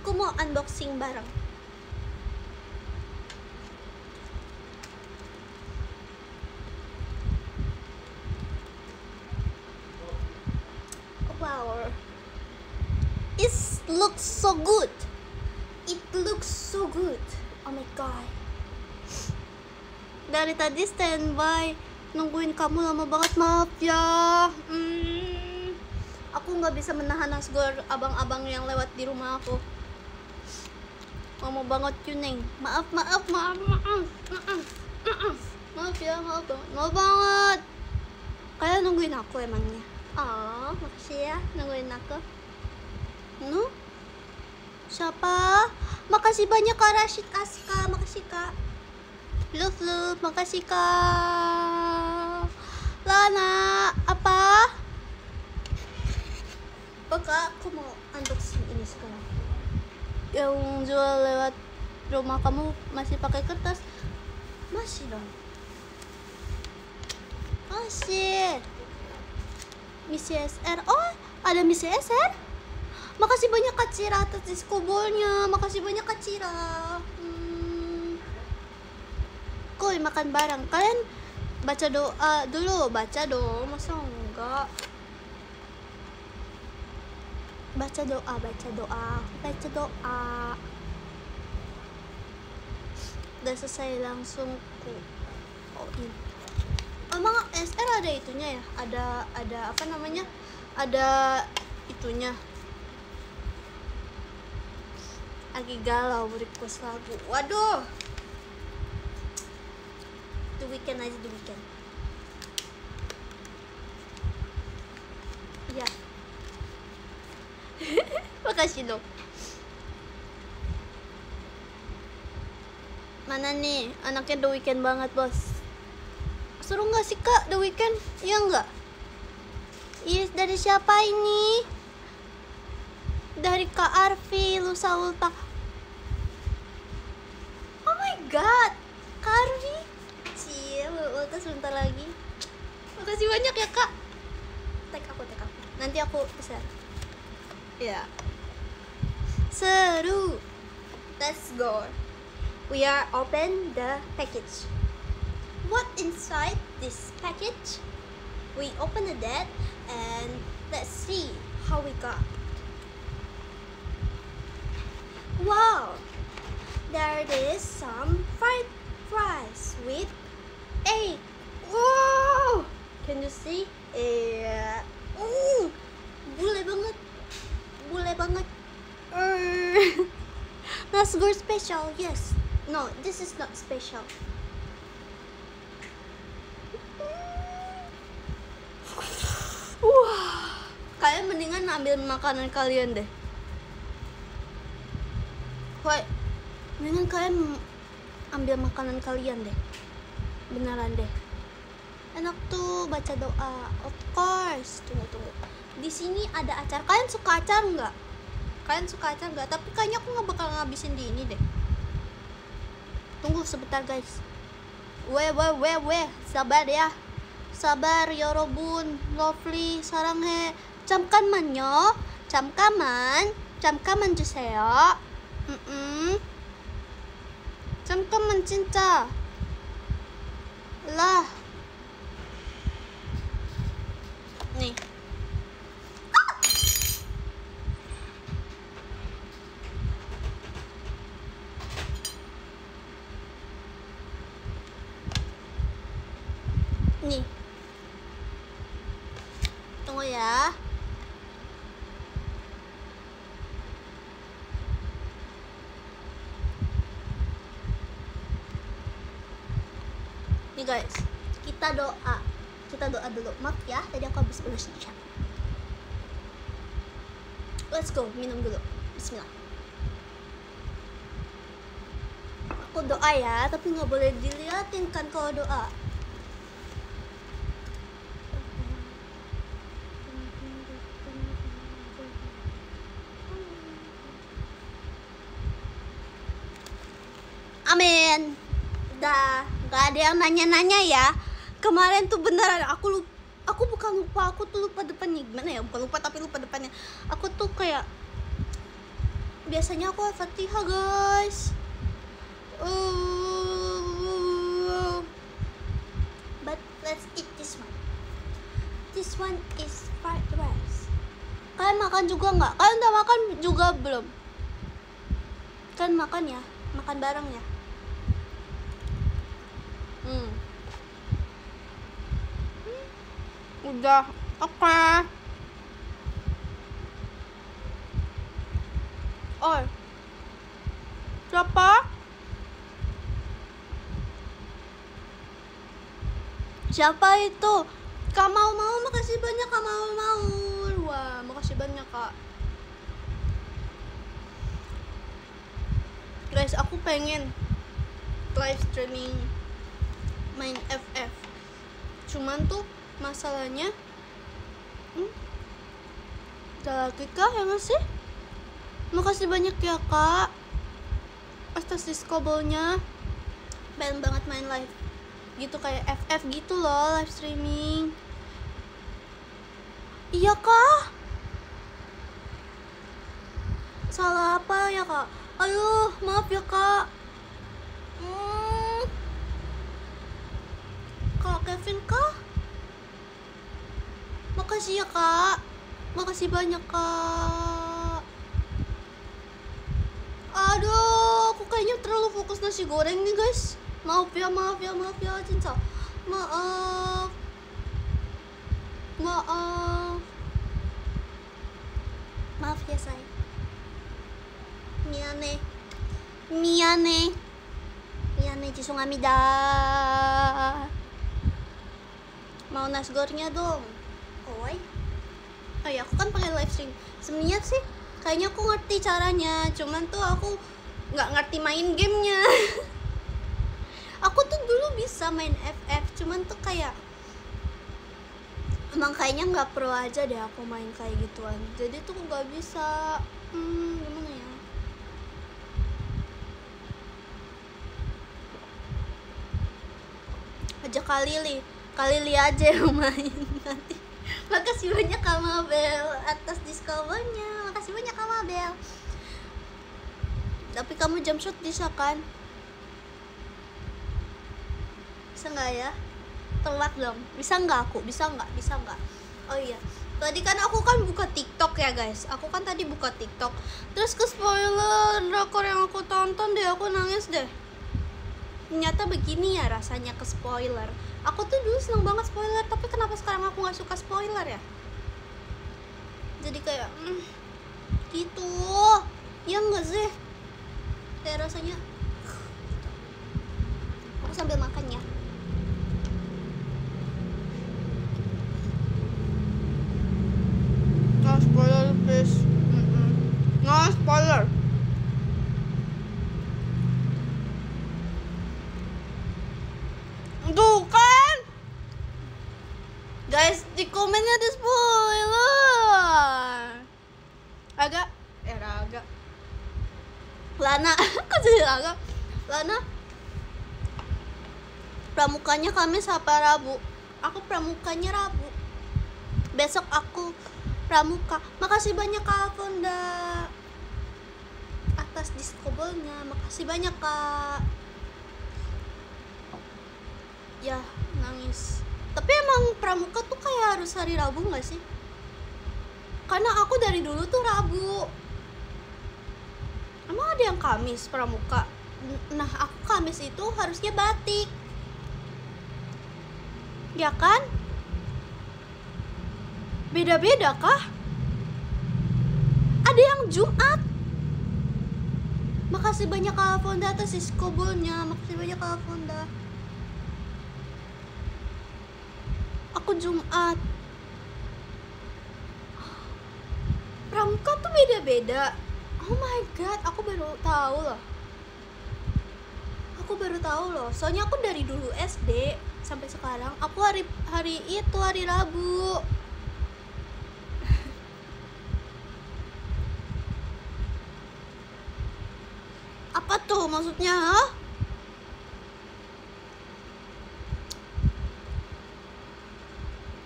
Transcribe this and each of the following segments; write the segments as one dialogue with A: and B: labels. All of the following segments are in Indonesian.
A: aku mau unboxing barang. Wow. It looks so good. It looks so good. Oh my god. Dari tadi standby nungguin kamu lama banget maaf ya. Hmm, aku nggak bisa menahan nasgor abang-abang yang lewat di rumah aku. Mama banget Yuneng. Maaf, maaf, maaf, maaf, maaf, maaf, maaf ya, maaf banget, maaf banget. Kalian nungguin aku emangnya? Oh, makasih ya nungguin aku. Nu? Siapa? Makasih banyak Kak Rashid Aska, makasih Kak. Love love, makasih Kak. Lana, apa? Kak, aku mau unboxing ini sekarang. Yang jual lewat rumah kamu masih pakai kertas? Masih dong. Masih. Misi SR. Oh, ada Misi SR? Makasih banyak Kak atas diskobolnya. Makasih banyak Kak Cira. Hmm. Koy, makan bareng. Kalian baca doa dulu. Baca dong. Masa enggak? Baca doa, baca doa. Baca doa. Udah selesai langsung ku. Oh, ini. Emang SR ada itunya ya? Ada ada apa namanya? Ada itunya. Lagi galau request lagu. Waduh. The weekend aja the weekend. Iya. Makasih dong. Mana nih? Anaknya the weekend banget, bos. Seru nggak sih kak The Weeknd? Iya nggak? Yes, dari siapa ini? Dari Kak Arfi, Lusa Ulta. We are open the package. What inside this package? We open the it and let's see how we got. Wow! There is some fried fries with egg. Wow! Can you see? Yeah. Mm, bule banget. Bule banget. Uh, Nasgor special yes no this is not special Wah, kalian mendingan ambil makanan kalian deh. Woi, mendingan kalian ambil makanan kalian deh. Beneran deh. Enak tuh baca doa. Of course. Tunggu tunggu. Di sini ada acar. Kalian suka acar nggak? Kalian suka acar nggak? Tapi kayaknya aku nggak bakal ngabisin di ini deh Tunggu sebentar guys. Weh weh weh weh, sabar ya. 사발 여러분 러블리 사랑해 잠깐만요 잠깐만 잠깐만 주세요 음음 잠깐만 진짜 Guys kita doa. Kita doa dulu. Maaf ya tadi aku habis urus chat. Let's go minum dulu. Bismillah. Aku doa ya tapi nggak boleh diliatin kan kalau doa. Amin. Udah, nggak ada yang nanya-nanya ya. Kemarin tuh beneran aku lupa, aku bukan lupa, aku tuh lupa depannya. Gimana ya? Bukan lupa tapi lupa depannya. Aku tuh kayak biasanya aku Al-Fatihah guys. Uh, but let's eat this one. This one is fried rice. Kalian makan juga nggak? Kalian udah makan juga belum? Kan makan ya? Makan bareng ya hmm. Udah oke. Okay. oh siapa? Siapa itu? Kak mau mau makasih banyak kak mau mau wah makasih banyak kak. Guys aku pengen live streaming main FF cuman tuh masalahnya hmm, ada lagi kah ya nggak sih? Makasih banyak ya kak. Atas diskobolnya. Pengen banget main live. Gitu kayak FF gitu loh live streaming. Iya kak. Salah apa ya kak? Ayo maaf ya kak. Hmm. kak Kevin kak Makasih ya kak. Makasih banyak kak. Aduh Aku kayaknya terlalu fokus nasi goreng nih guys. Maaf ya maaf ya maaf ya cinta. Maaf. Maaf. Maaf ya say. Miane. Miane. Miane jisung amida. Mau nasi gorengnya dong oi oh ya aku kan pakai live stream. Sebenarnya sih kayaknya aku ngerti caranya. Cuman tuh aku nggak ngerti main gamenya. Aku tuh dulu bisa main FF cuman tuh kayak emang kayaknya nggak pro aja deh aku main kayak gituan. Jadi tuh nggak bisa. Hmm, gimana ya? Aja Kalili Kalili aja yang main nanti makasih banyak Kak Mabel atas diskonnya. Makasih banyak Kak Mabel tapi kamu jam shot bisa kan? Bisa nggak ya? Telat dong. Bisa nggak aku? Bisa nggak? Bisa nggak? Oh iya. Tadi kan aku kan buka TikTok ya guys. Aku kan tadi buka TikTok. Terus ke spoiler drakor yang aku tonton deh. Aku nangis deh. Ternyata begini ya rasanya ke spoiler aku tuh dulu seneng banget spoiler tapi kenapa sekarang aku nggak suka spoiler ya? Jadi kayak mm, gitu. Ya enggak sih? Kayak rasanya aku sambil makan ya. No spoiler please. Mm -mm. no spoiler Tuh kan Guys, di komennya ada spoiler Agak Eh agak Lana Kok jadi agak Lana Pramukanya Kamis apa Rabu Aku pramukanya Rabu. Besok aku pramuka. Makasih banyak Kak Fonda Atas diskobolnya. Makasih banyak Kak. Ya nangis. Tapi emang pramuka tuh kayak harus hari Rabu nggak sih? Karena aku dari dulu tuh Rabu. Emang ada yang Kamis pramuka? Nah aku Kamis itu harusnya batik ya kan? Beda-beda kah? Ada yang Jumat. Makasih banyak Kak Fonda atas iskobolnya. Makasih banyak Kak Fonda. Aku Jumat. Pramuka tuh beda-beda. Oh my god aku baru tahu loh. Aku baru tahu loh. Soalnya aku dari dulu SD sampai sekarang aku hari hari itu hari Rabu. Apa tuh maksudnya Hah?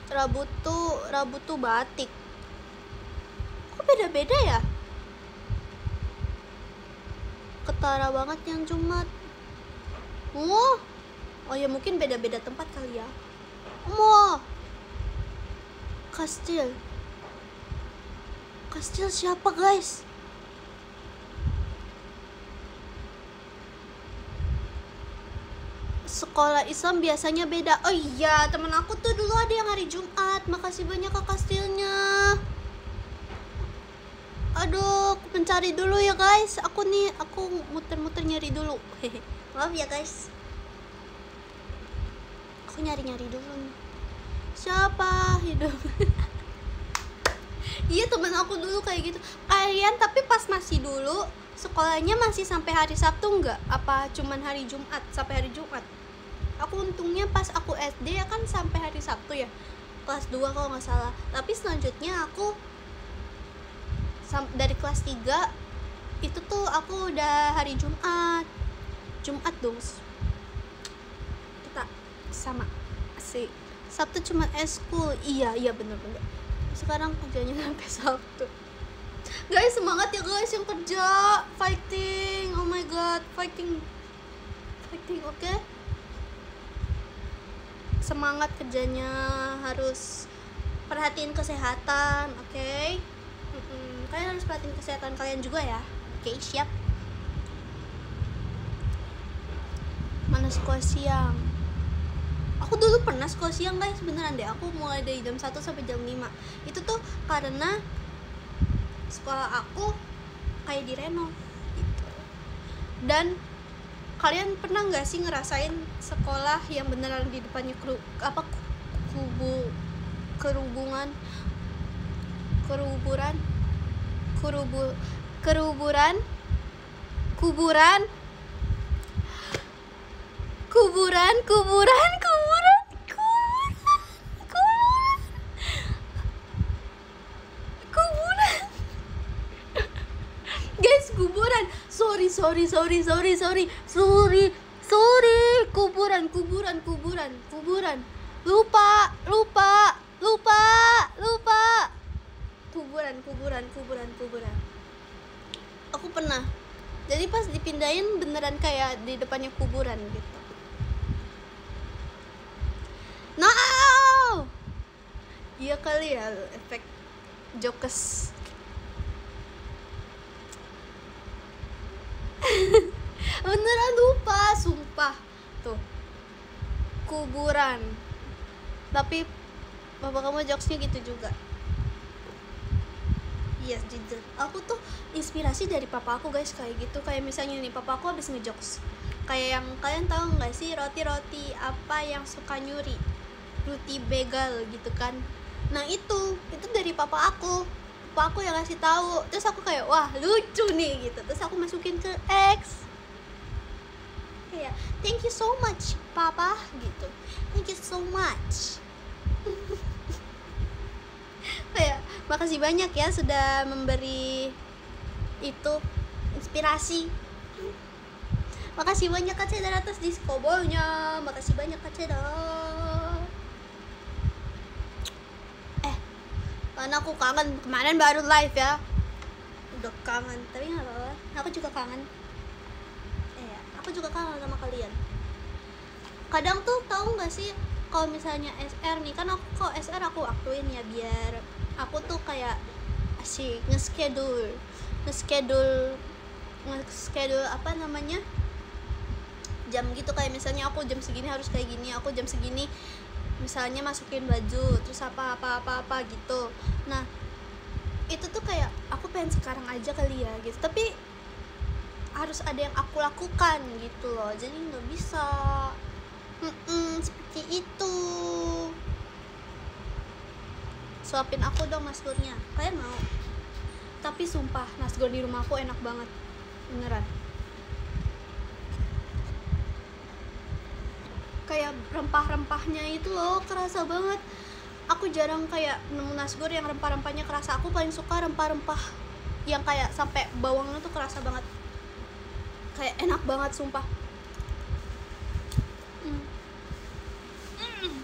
A: Rabu tuh Rabu tuh batik. Kok beda-beda ya? Ketara banget yang Jumat. Oh oh ya mungkin beda-beda tempat kali ya oh kastil kastil siapa guys sekolah Islam biasanya beda. Oh iya, temen aku tuh dulu ada yang hari Jumat. Makasih banyak kak kastilnya. Aduh, aku mencari dulu ya guys. Aku nih, aku muter-muter nyari dulu. Maaf ya guys. Aku nyari-nyari dulu nih. Siapa hidup? iya temen aku dulu kayak gitu. Kalian tapi pas masih dulu sekolahnya masih sampai hari Sabtu nggak? Apa cuman hari Jumat sampai hari Jumat? Aku untungnya pas aku SD ya kan sampai hari Sabtu ya kelas 2 kalau nggak salah tapi selanjutnya aku dari kelas 3 itu tuh aku udah hari Jumat Jumat dong sama. Si Sabtu cuma eskul iya iya bener bener. Sekarang kerjanya sampai Sabtu. Guys semangat ya guys yang kerja. Fighting. Oh my god fighting. Fighting oke? Okay? semangat kerjanya. Harus perhatiin kesehatan oke? Okay? Mm-mm, kalian harus perhatiin kesehatan kalian juga ya. Oke okay, siap. Mana sekolah siang aku dulu pernah sekolah siang guys. Beneran deh aku mulai dari jam 1 sampai jam 5 itu tuh karena sekolah aku kayak direno gitu. Dan kalian pernah nggak sih ngerasain sekolah yang beneran di depannya kru, apa kubu kerubungan? Keruburan? Kerubu keruburan? Kuburan? Kuburan kuburan kuburan kuburan kuburan guys kuburan sorry sorry sorry sorry. Sorry sorry. Kuburan kuburan kuburan kuburan. Lupa lupa lupa lupa. Kuburan kuburan kuburan kuburan. Aku pernah. Jadi pas dipindahin beneran kayak di depannya kuburan gitu. No! Iya kali ya efek jokes beneran lupa sumpah tuh kuburan tapi bapak kamu jokesnya gitu juga Iya, yes, jujur. Aku tuh inspirasi dari papa aku guys kayak gitu. Kayak misalnya nih, papa aku habis ngejokes. Kayak yang kalian tahu nggak sih roti-roti apa yang suka nyuri? Roti begal gitu kan. Nah, itu itu dari papa aku. Papa aku yang ngasih tahu. Terus aku kayak, "Wah, lucu nih." gitu. Terus aku masukin ke X. Kayak, "Thank you so much, papa." gitu. "Thank you so much." kayak makasih banyak ya sudah memberi itu inspirasi makasih banyak kak Cedar atas diskobolnya makasih banyak kak Cedar eh karena aku kangen. Kemarin baru live ya. Udah kangen. Tapi nggak apa-apa. Aku juga kangen. Eh aku juga kangen sama kalian. Kadang tuh tahu nggak sih kalau misalnya SR nih kan aku kok SR aku waktuin ya biar aku tuh kayak asik nge-schedule nge-schedule nge-schedule apa namanya? Jam gitu kayak misalnya aku jam segini harus kayak gini aku jam segini misalnya masukin baju terus apa apa apa apa gitu. Nah itu tuh kayak aku pengen sekarang aja kali ya gitu. Tapi harus ada yang aku lakukan gitu loh. Jadi nggak bisa. Mm-mm, seperti itu. Suapin aku dong nasgornya kalian mau? Tapi sumpah nasgor di rumahku enak banget. Beneran kayak rempah-rempahnya itu loh kerasa banget. Aku jarang kayak nemu nasgor yang rempah-rempahnya kerasa. Aku paling suka rempah-rempah yang kayak sampai bawangnya tuh kerasa banget. Kayak enak banget sumpah. Mm. Mm.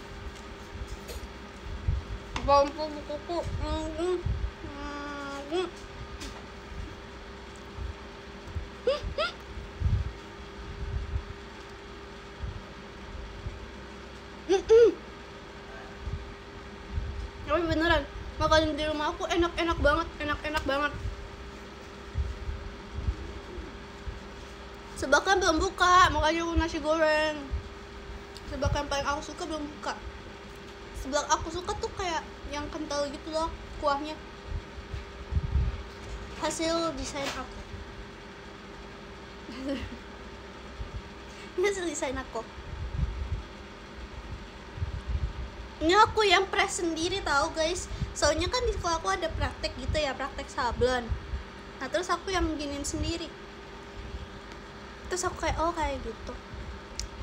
A: bambu kuku tapi beneran makanan di rumah aku enak-enak banget enak-enak banget. Sebakan belum buka makanya aku nasi goreng. Sebakan paling aku suka belum buka. Sebelah aku suka tuh kayak yang kental gitu loh kuahnya. Hasil desain aku. Hasil desain aku. Ini aku yang press sendiri tahu guys. Soalnya kan di sekolah aku ada praktek gitu ya praktek sablon. Nah terus aku yang giniin sendiri. Terus aku kayak oh kayak gitu.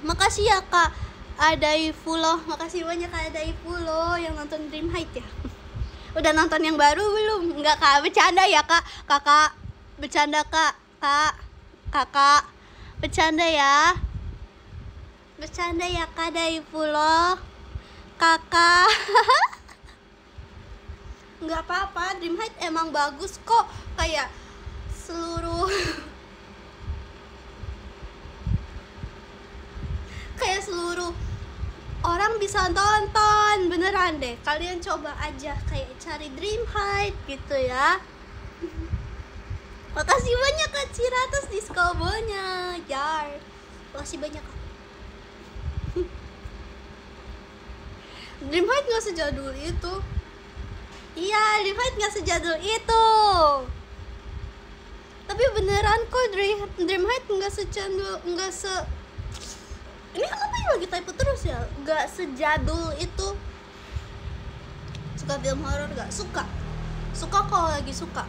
A: Makasih ya kak ada Ifulo makasih banyak kak ada Ifulo yang nonton Dream Height ya. Udah nonton yang baru belum? Nggak kak. Bercanda ya kak. Kakak. Bercanda kak. Kak. Kakak. Bercanda ya. Bercanda ya kak ada Ifulo kakak. Nggak apa-apa Dream Height emang bagus kok. Kayak seluruh kayak seluruh orang bisa tonton beneran deh kalian coba aja kayak cari Dream Height gitu ya. Makasih banyak kak Ciratus diskobonya. Jar makasih banyak kak Dream Height nggak sejadul itu. Iya Dream Height nggak sejadul itu. Tapi beneran kok Dream Dream Height nggak sejadul nggak se ini kenapa lagi typo terus ya? Nggak sejadul itu. Suka film horor gak suka. Suka kalau lagi suka.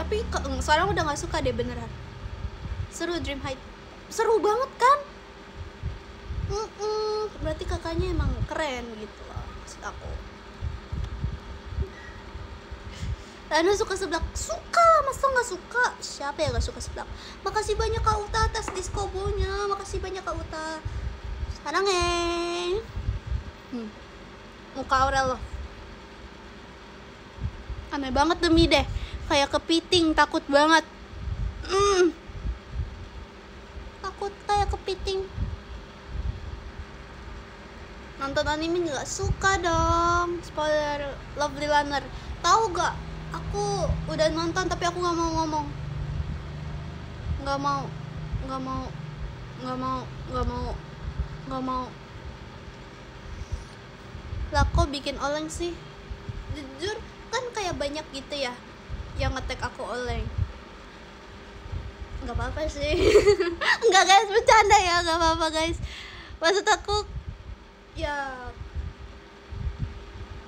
A: Tapi sekarang udah nggak suka deh beneran. Seru Dream Height seru banget kan Mm-mm, berarti kakaknya emang keren gitu loh maksud aku. Lana suka seblak. Suka masa nggak suka? Siapa ya nggak suka seblak? Makasih banyak kak Uta atas diskobonya. Makasih banyak kak Uta. Sekarang eh. Hmm. muka Aurel loh. Aneh banget demi deh. Kayak kepiting takut banget. Mm. takut kayak kepiting nonton anime nggak suka dong. Spoiler Lovely Runner tahu gak? Aku udah nonton tapi aku nggak mau ngomong. Nggak mau nggak mau nggak mau nggak mau nggak mau. Lah kok bikin oleng sih? Jujur kan kayak banyak gitu ya yang ngetek aku oleng. Nggak apa-apa sih. Nggak guys. Bercanda ya. Nggak apa-apa guys. Maksud aku ya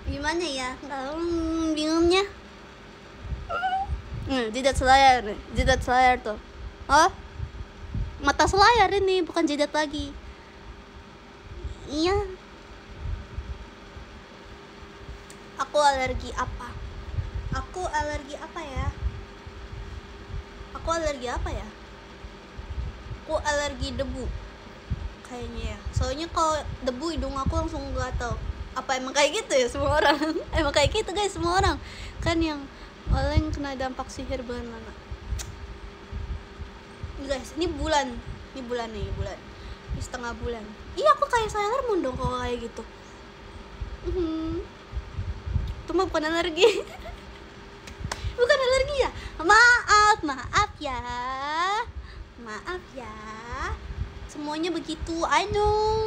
A: gimana ya nggak bingungnya Hmm, jidat selayar, jidat selayar tuh. Oh, mata selayar ini bukan jidat lagi. Iya. Aku alergi apa? Aku alergi apa ya? Aku alergi apa ya? Aku alergi debu. Kayaknya ya. Soalnya kalau debu hidung aku langsung gatal. Apa emang kayak gitu ya semua orang? emang kayak gitu guys semua orang. Kan yang Oleng kena dampak sihir bulan mana? Guys, ini bulan. Ini bulan nih, bulan. Ini setengah bulan. Iya, aku kayak Sailor Moon dong kalau kayak gitu. Hmm. Itu mah bukan alergi. bukan alergi ya? Maaf, maaf ya. Maaf ya. Semuanya begitu. Know.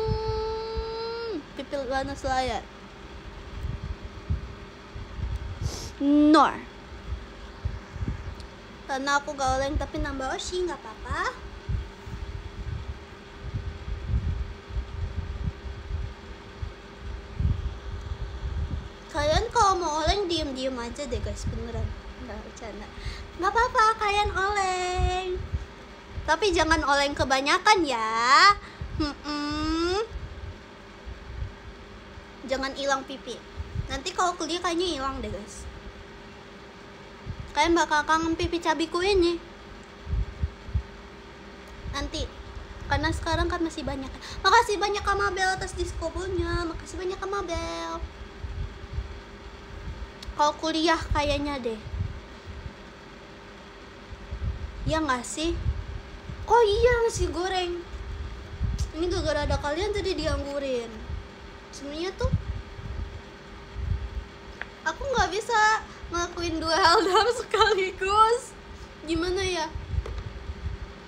A: Pipil warna selayar. Nor karena aku gak oleng tapi nambah oshi nggak apa-apa kalian kalau mau oleng diem-diem aja deh guys beneran nggak bercanda nggak apa-apa kalian oleng tapi jangan oleng kebanyakan ya. Hmm-mm. jangan hilang pipi. Nanti kalau kuliah kayaknya hilang deh guys. Kalian bakal kangen pipi cabiku ini. Nanti. Karena sekarang kan masih banyak. Makasih banyak Kamabel atas diskobonya. Makasih banyak Kamabel kalau kuliah kayaknya deh. Ya nggak sih oh iya nasi goreng? Ini gara-gara ada kalian tadi dianggurin. Sebenarnya tuh aku nggak bisa ngelakuin dua hal dalam sekaligus. Gimana ya?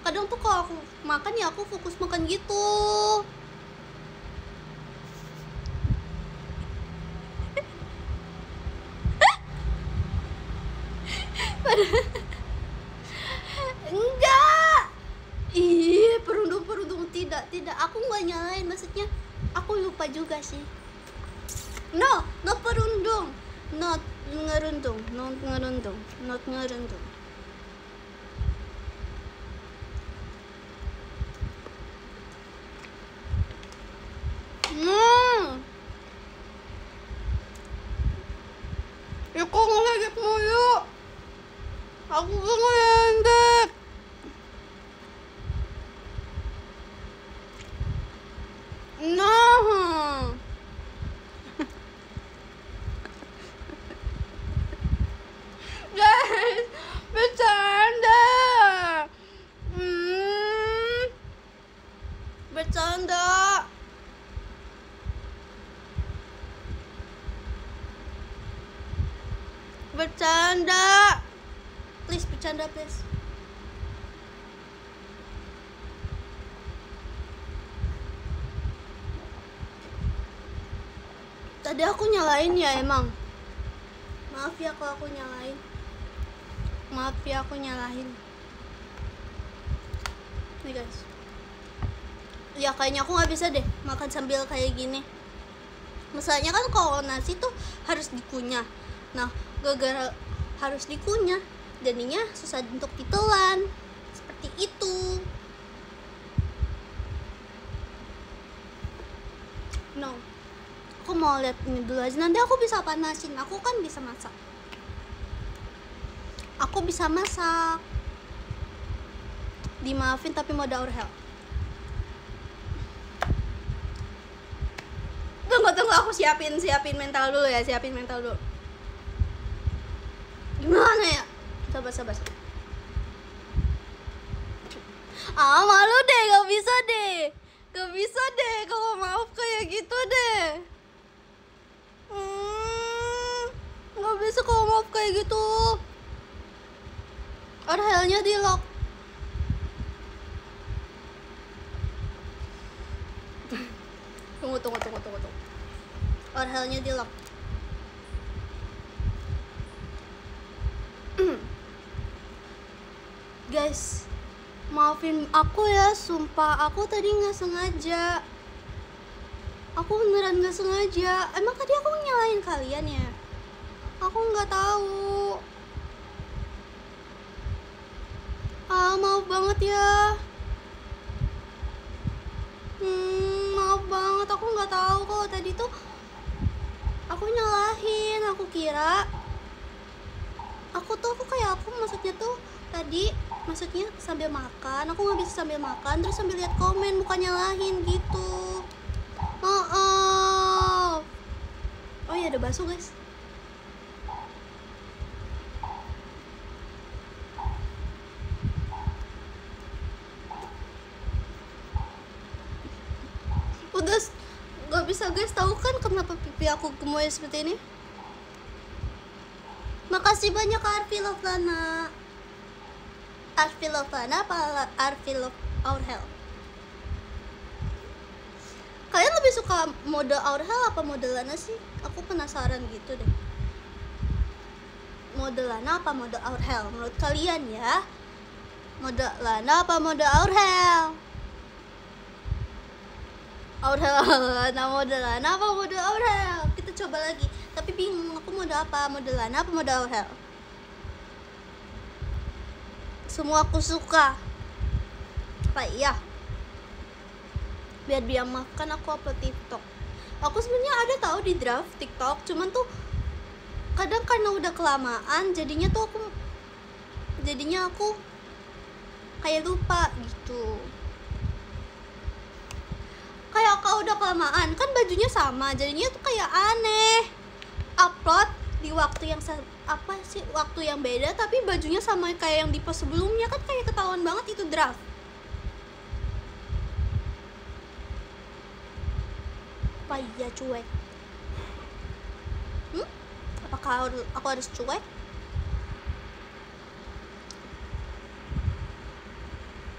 A: Kadang tuh kalau aku makan ya aku fokus makan gitu. enggak ih perundung perundung tidak aku nggak nyalain maksudnya aku lupa juga sih no no perundung not ngerundung not ngerundung not ngerundung Hmm. Kok ngeledek mulu? Aku gak ngeledek. Nah. Guys, bercanda. Hmm. Bercanda. Bercanda. Please bercanda please. Tadi aku nyalain ya emang. Maaf ya kalau aku nyalain. Maaf ya aku nyalain. Nih guys. Ya kayaknya aku nggak bisa deh makan sambil kayak gini. Masalahnya kan kalau nasi tuh harus dikunyah. Nah, gara-gara harus dikunyah, jadinya susah untuk ditelan. Seperti itu. No. Aku mau lihat ini dulu aja. Nanti aku bisa panasin. Aku kan bisa masak. Aku bisa masak. Dimaafin tapi mau daur hell. Tunggu tunggu aku siapin siapin mental dulu ya, siapin mental dulu. Gimana ya? Sabar. sabar. Ah malu deh, gak bisa deh. Gak bisa deh kalau maaf kayak gitu deh. Hmm, gak bisa kalau maaf kayak gitu. Orhelnya di lock. Tunggu tunggu tunggu tunggu tunggu. Orhelnya di lock. Guys, maafin aku ya, sumpah aku tadi nggak sengaja. Aku beneran nggak sengaja. Emang tadi aku nyalain kalian ya? Aku nggak tahu. Ah, maaf banget ya. Hmm, maaf banget. Aku nggak tahu kalau tadi tuh aku nyalahin. Aku kira aku tuh aku kayak aku maksudnya tuh tadi maksudnya sambil makan aku nggak bisa sambil makan terus sambil lihat komen bukan nyalahin gitu maaf oh iya ada bakso guys udah nggak bisa guys tahu kan aku gemoy seperti ini. Makasih banyak Arfi Lovlana Arfi Lovlana apa Arfi Our Hell? Kalian lebih suka mode Hell apa mode Lana sih? Aku penasaran gitu deh. Mode Lana apa mode Hell? Menurut kalian ya. Mode Lana apa mode Our Hell Our Hell Lana mode Lana apa mode Our Hell. Kita coba lagi. Tapi bingung aku mode apa? Mode Lana apa mode Our Hell. Semua aku suka. Apa iya? Biar dia makan aku upload TikTok. Aku sebenarnya ada tahu di draft TikTok. Cuman tuh kadang karena udah kelamaan jadinya tuh aku jadinya aku kayak lupa gitu kayak kau udah kelamaan. Kan bajunya sama jadinya tuh kayak aneh. Upload di waktu yang apa sih waktu yang beda tapi bajunya sama kayak yang di post sebelumnya. Kan kayak ketahuan banget itu draft. Apa iya cuek? Hmm? apakah aku harus cuek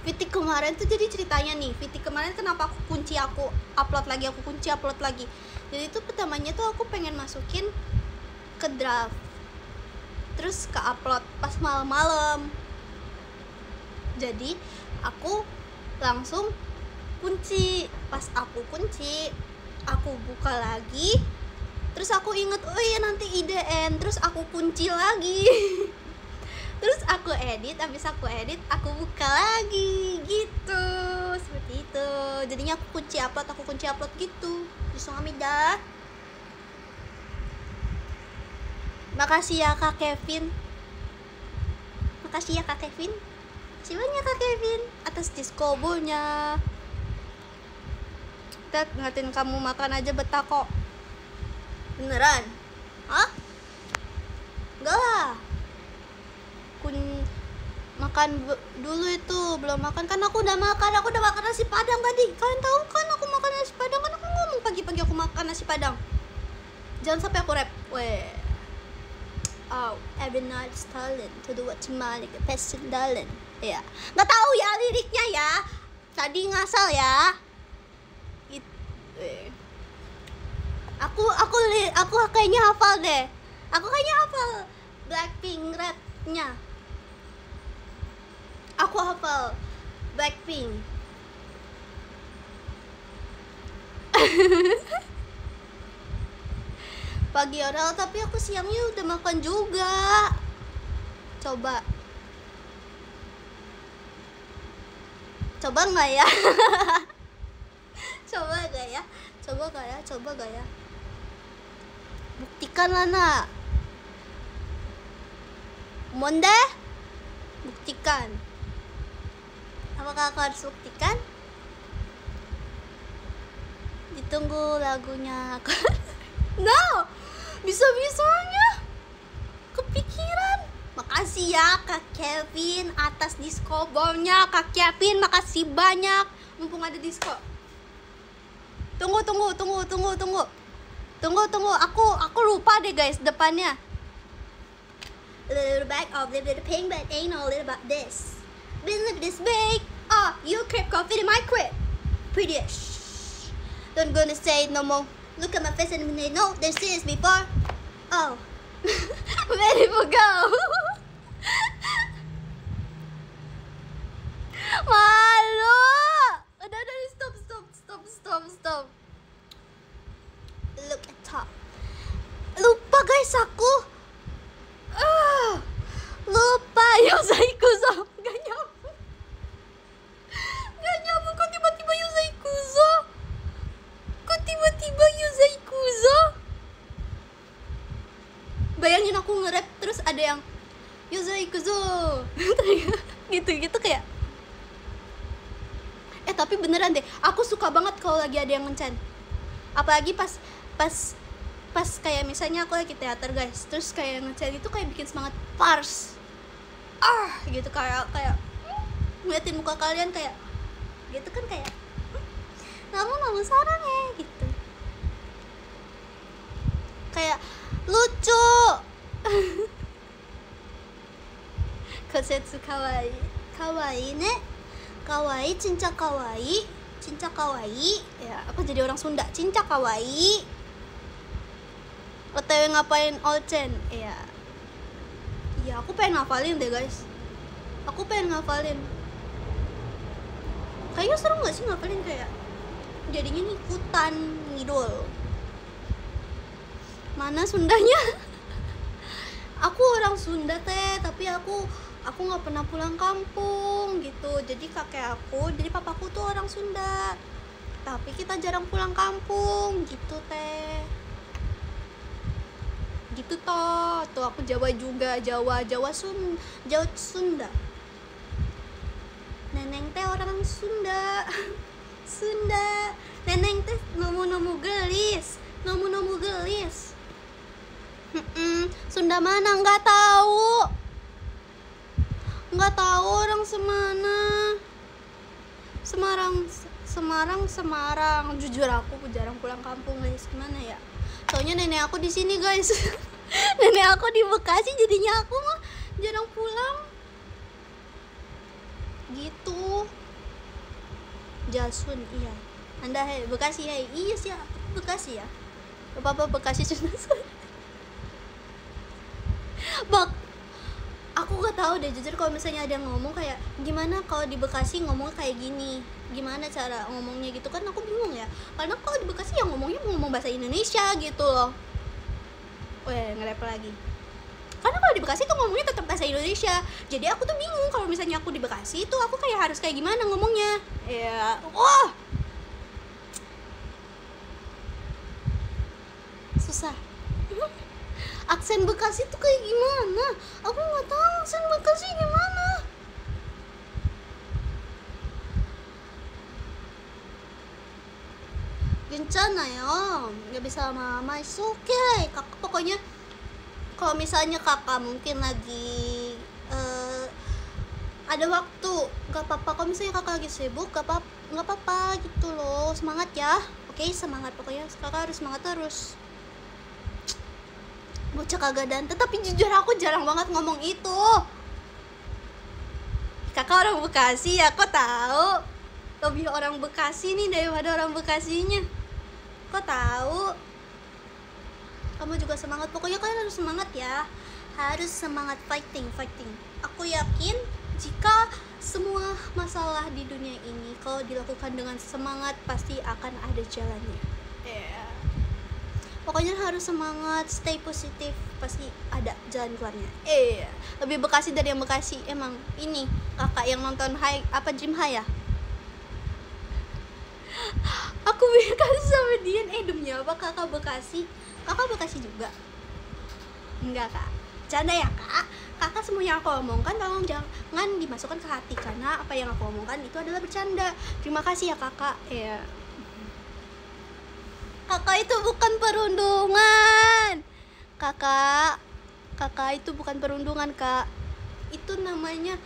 A: Fiti kemarin tuh jadi ceritanya nih Fiti kemarin kenapa aku kunci aku upload lagi aku kunci upload lagi. Jadi itu pertamanya tuh aku pengen masukin ke draft terus ke upload pas malam-malam. Jadi aku langsung kunci pas aku kunci aku buka lagi terus aku inget oh iya nanti IDN. Terus aku kunci lagi terus aku edit habis aku edit aku buka lagi. Gitu. Seperti itu. Jadinya aku kunci upload aku kunci upload gitu. Amida makasih ya kak Kevin. Makasih ya kak Kevin. Banyak kak Kevin? Atas diskobonya. Kita ngatin kamu makan aja betah kok. Beneran? Hah enggak lah kun makan dulu itu belum makan. Kan aku udah makan aku udah makan nasi padang tadi. Kalian tahu kan aku makan nasi padang? Kan aku ngomong pagi-pagi aku makan nasi padang. Jangan sampai aku rap weh. Oh every night talent to the what like a passion darling. Ya. Nggak tahu ya liriknya ya. Tadi ngasal ya. It, eh aku aku aku kayaknya hafal deh. Aku kayaknya hafal Blackpink rapnya aku hafal Blackpink. Pagi orang tapi aku siangnya udah makan juga. Coba. Coba nggak ya? Coba nggak ya? Coba nggak ya? Coba nggak ya? Buktikan Lana Monde buktikan apakah aku harus buktikan? Ditunggu lagunya no! Bisa bisanya kepikiran. Makasih ya kak Kevin atas disco bomnya kak Kevin. Makasih banyak. Mumpung ada disco. Tunggu tunggu tunggu tunggu tunggu. Tunggu, tunggu. Aku aku lupa deh guys depannya. Little back of little pink, but ain't little about this. Been live this big. Ah, oh, you crib coffee in my crib. Pretty-ish. Don't gonna say no more. Look at my face and they know they've seen this before. Oh. Ready for go. Malu. Udah, udah, stop, stop, stop, stop, stop look at top lupa guys aku uh, lupa Yosai Kuzo gak nyambung. Gak nyambung. Kok tiba-tiba Yosai Kuzo kok tiba-tiba Yosai Kuzo bayangin aku nge-rap terus ada yang Yosai Kuzo gitu-gitu kayak eh tapi beneran deh aku suka banget kalau lagi ada yang ngencen apalagi pas pas pas kayak misalnya aku lagi teater guys. Terus kayak ngechat itu kayak bikin semangat pars ah gitu kayak kayak ngeliatin muka kalian kayak gitu kan kayak kamu namun sarang ya gitu. Kayak lucu. Kosetsu kawaii kawaii ne? Kawaii cinca kawaii cinca kawaii ya aku jadi orang Sunda. Cinca kawaii OTW ngapain Olcen iya aku pengen ngapalin deh guys. Aku pengen ngapalin kayaknya seru gak sih ngapalin kayak jadinya ikutan ngidol mana Sundanya? Aku orang Sunda teh tapi aku aku nggak pernah pulang kampung gitu. Jadi kakek aku jadi papaku tuh orang Sunda. Tapi kita jarang pulang kampung gitu teh gitu toh. Tuh aku Jawa juga Jawa Jawa Sun Jawa Sunda. Neneng teh orang Sunda Sunda. Neneng teh nomu-nomu gelis nomu-nomu gelis. Mm-mm. Sunda mana? Nggak tahu. Nggak tahu orang semana. Semarang Semarang Semarang. Jujur aku jarang pulang kampung guys. Gimana ya soalnya nenek aku di sini guys. Nenek aku di Bekasi jadinya aku mah jarang pulang. Gitu. Jasun iya. Anda hei Bekasi hei iya sih ya. Bekasi ya. Apa apa Bekasi sudah bak aku gak tahu deh jujur kalau misalnya ada yang ngomong kayak gimana kalau di Bekasi ngomong kayak gini? Gimana cara ngomongnya? Gitu kan aku bingung ya. Karena kalau di Bekasi yang ngomongnya ngomong bahasa Indonesia gitu loh. Weh, nge-rap lagi. Karena kalau di Bekasi tuh ngomongnya tetap bahasa Indonesia. Jadi aku tuh bingung kalau misalnya aku di Bekasi tuh aku kayak harus kayak gimana ngomongnya. Ya wah! Susah aksen Bekasi tuh kayak gimana? Aku nggak tahu aksen Bekasi gimana. Gencana ya nggak bisa mama it's okay. Kakak pokoknya kalau misalnya kakak mungkin lagi uh, ada waktu nggak apa-apa. Kalau misalnya kakak lagi sibuk nggak apa-apa gitu loh. Semangat ya. Oke semangat pokoknya. Kakak harus semangat terus bocah kagak dan tetapi jujur aku jarang banget ngomong itu. Kakak orang Bekasi ya kok tahu. Lebih orang Bekasi nih daripada orang Bekasinya. Kok tahu? Kamu juga semangat. Pokoknya kalian harus semangat ya. Harus semangat fighting fighting. Aku yakin jika semua masalah di dunia ini kalau dilakukan dengan semangat pasti akan ada jalannya. Pokoknya harus semangat stay positif pasti ada jalan keluarnya. Eh lebih bekasi dari yang bekasi. Emang ini kakak yang nonton high apa Jim High ya? Aku bekasi sama dia eh demi apa kakak bekasi? Kakak bekasi juga? Enggak kak. Canda ya kak. Kakak semuanya aku omongkan tolong jangan dimasukkan ke hati. Karena apa yang aku omongkan itu adalah bercanda. Terima kasih ya kakak. Ya kakak itu bukan perundungan. Kakak kakak itu bukan perundungan kak. Itu namanya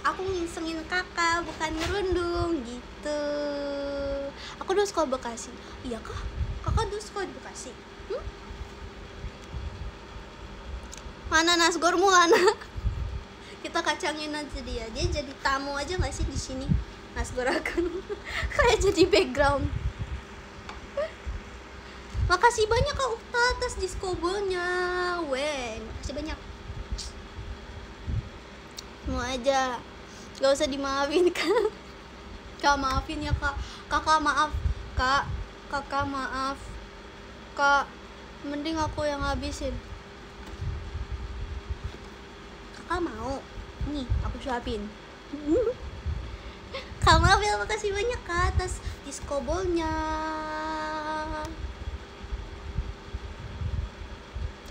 A: aku ngisengin kakak bukan ngerundung gitu. Aku dulu sekolah Bekasi. Iya kak kakak dulu sekolah di Bekasi? Hmm? mana Nasgor Mulana? Kita kacangin aja dia. Dia jadi tamu aja nggak sih di sini? Nasgor akan kayak jadi background makasih banyak kak Ukta atas diskobolnya. Weh makasih banyak. Mau aja. Gak usah dimaafin kak. Kak maafin ya kak. Kakak maaf. Kak kakak maaf. Kak mending aku yang habisin kakak mau? Nih aku suapin. Kak maaf ya. Makasih banyak kak atas diskobolnya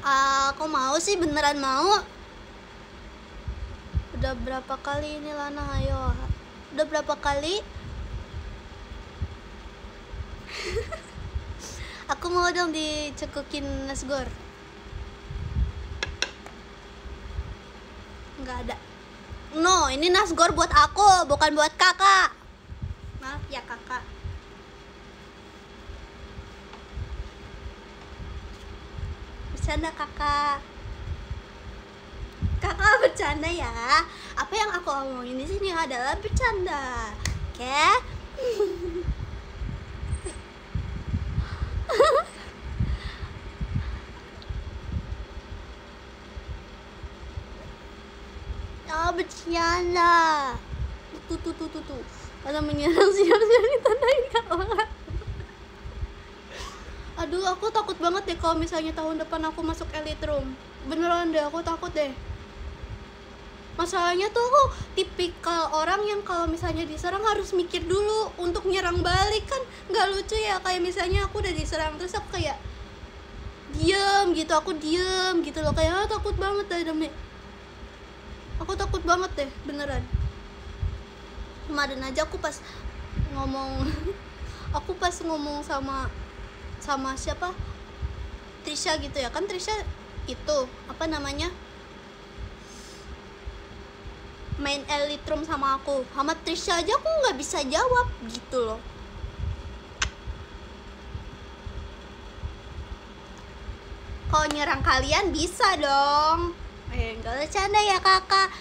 A: aku mau sih? Beneran mau? Udah berapa kali ini Lana? Ayo. Udah berapa kali? Aku mau dong dicekukin nasgor nggak ada. No ini nasgor buat aku bukan buat kakak. Maaf ya kakak bercanda kakak. Kakak bercanda ya. Apa yang aku omongin di sini adalah bercanda oke? Okay? ah bercanda. Tuh tuh tuh tuh tuh. Ada menyerang siang-siang ditandain kawan aduh aku takut banget deh kalau misalnya tahun depan aku masuk elite room. Beneran deh aku takut deh. Masalahnya tuh aku tipikal orang yang kalau misalnya diserang harus mikir dulu untuk nyerang balik kan? Nggak lucu ya kayak misalnya aku udah diserang terus aku kayak diem gitu aku diem gitu loh. Kayak ah, takut banget deh demi. Aku takut banget deh beneran. Kemarin aja aku pas ngomong aku pas ngomong sama sama siapa? Trisha gitu ya. Kan Trisha itu apa namanya? Main elitrum sama aku. Sama Trisha aja aku nggak bisa jawab gitu loh. Kalau nyerang kalian bisa dong. Eh nggak bercanda ya kakak.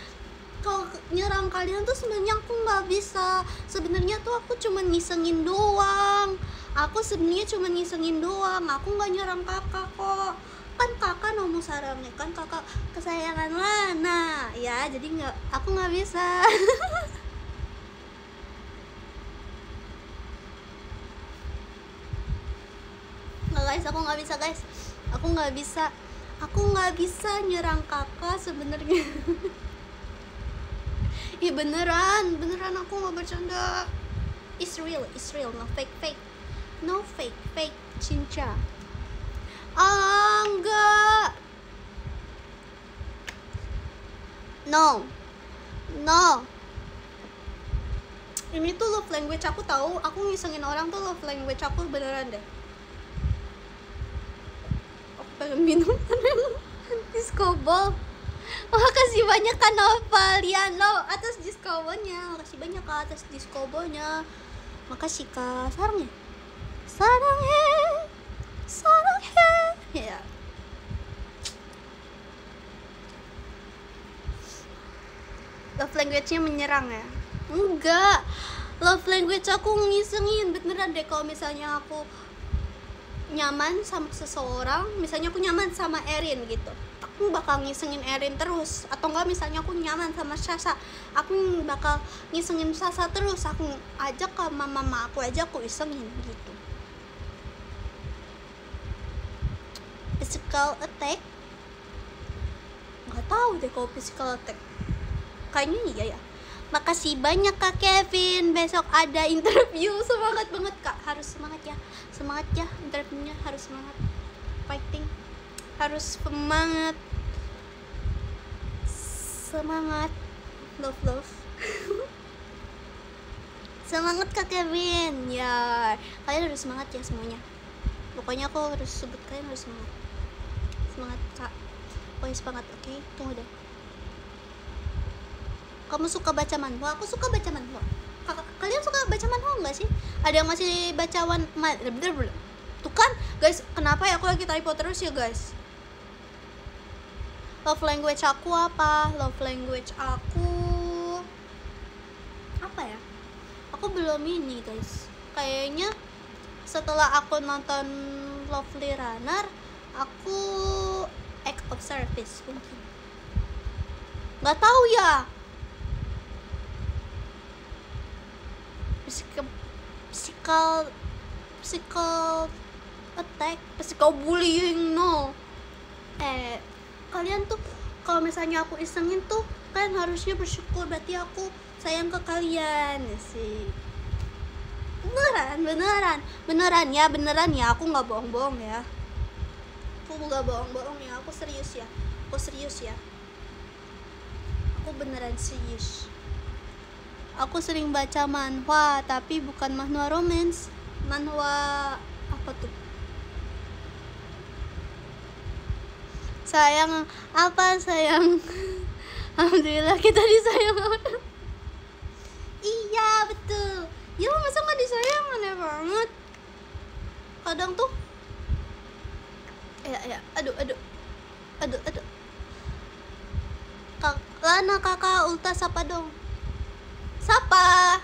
A: Kalau nyerang kalian tuh sebenarnya aku nggak bisa. Sebenarnya tuh aku cuma ngisengin doang aku sebenarnya cuma ngisengin doang aku nggak nyerang kakak kok. Kan kakak nomor sarangnya kan kakak kesayangan Lana ya jadi nggak aku nggak bisa. Nggak guys aku nggak bisa guys. Aku nggak bisa. Aku nggak bisa nyerang kakak sebenarnya. Iya beneran, beneran aku nggak bercanda. It's real, it's real, no fake fake, no fake fake cinta. Ah enggak. No, no. Ini tuh love language aku tahu. Aku ngisengin orang tuh love language aku beneran deh. Aku pengen minum disco ball. Makasih banyak kan Novaliano atas diskobonya. Makasih banyak kak atas diskobonya. Makasih kak. Sarangnya. Sarangnya. Sarangnya. Ya. Love language-nya menyerang ya? Enggak. Love language aku ngisengin beneran deh kalau misalnya aku nyaman sama seseorang, misalnya aku nyaman sama Erin gitu aku bakal ngisengin Erin terus atau enggak misalnya aku nyaman sama Sasa aku bakal ngisengin Sasa terus aku ajak ke mama mama aku aja aku isengin gitu physical attack? Nggak tahu deh kalau physical attack. Kayaknya iya ya. Makasih banyak kak Kevin. Besok ada interview. Semangat banget kak. Harus semangat ya. Semangat ya interviewnya. Harus semangat. Fighting. Harus semangat. Semangat. Love love. Semangat kak Kevin. Ya kalian harus semangat ya semuanya. Pokoknya aku harus sebut kalian harus semangat semangat kak. Pokoknya semangat. Oke okay? tunggu deh. Kamu suka baca manhwa aku suka baca manhwa kalian suka baca manhwa nggak sih? Ada yang masih baca wan tuh kan guys kenapa ya aku lagi typo terus ya guys? Love language aku apa? Love language aku apa ya? Aku belum ini guys. Kayaknya setelah aku nonton Lovely Runner aku act of service mungkin. Nggak tahu ya. Physical physical physical attack physical bullying no. Eh kalian tuh kalau misalnya aku isengin tuh kan harusnya bersyukur berarti aku sayang ke kalian sih. Beneran beneran. Beneran ya beneran ya. Aku nggak bohong-bohong ya aku nggak bohong-bohong ya aku serius ya. Aku serius ya. Aku beneran serius. Aku sering baca manhwa tapi bukan manhwa romance. Manhwa apa tuh? Sayang apa sayang? Alhamdulillah kita disayang. Iya betul. Ya masa nggak disayang? Aneh banget. Kadang tuh ya ya. Aduh aduh. Aduh aduh. Kak, Lana kakak ulta siapa dong? Siapa?